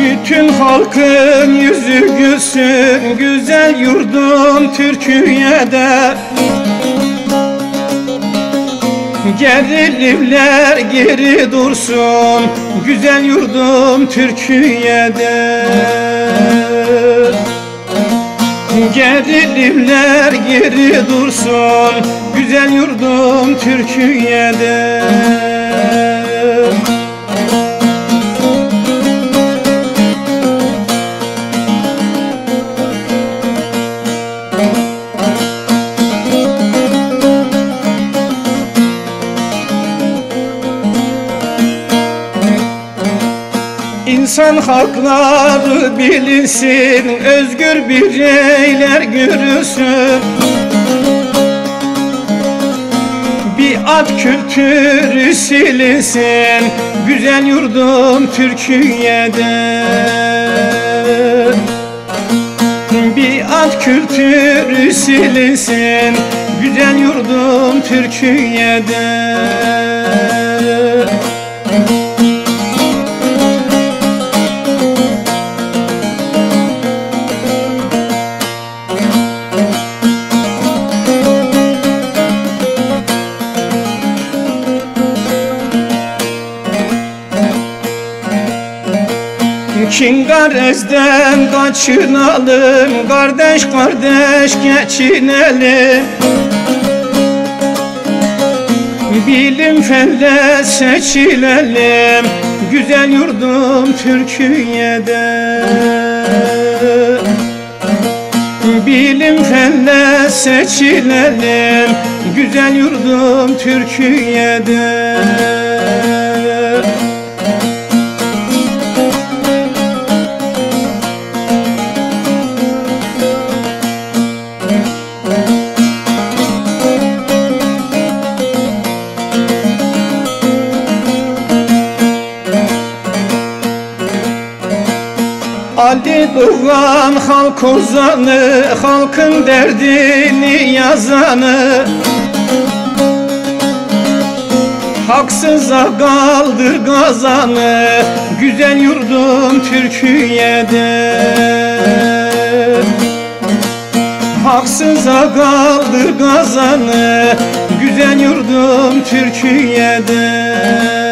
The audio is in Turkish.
Bütün halkın yüzü gülsün Güzel yurdum Türkiye'de. Gerilimler geri dursun Güzel yurdum Türkiye'de. Gerilimler geri dursun Güzel yurdum Türkiye'de İnsan hakları bilinsin, özgür bireyler görülsün. Bir at kültürü silinsin, güzel yurdum Türkiye'de. Bir at kültürü silinsin, güzel yurdum Türkiye'de. Kingarez'den kaçınalım Kardeş kardeş geçinelim. Bilim fenle seçilelim Güzel yurdum Türkiye'de. Bilim fenle seçilelim Güzel yurdum Türkiye'de Doğan halk ozanı Halkın derdini yazanı. Haksıza kaldır kazanı Güzel yurdum Türkiye'de. Haksıza kaldır kazanı Güzel yurdum Türkiye'de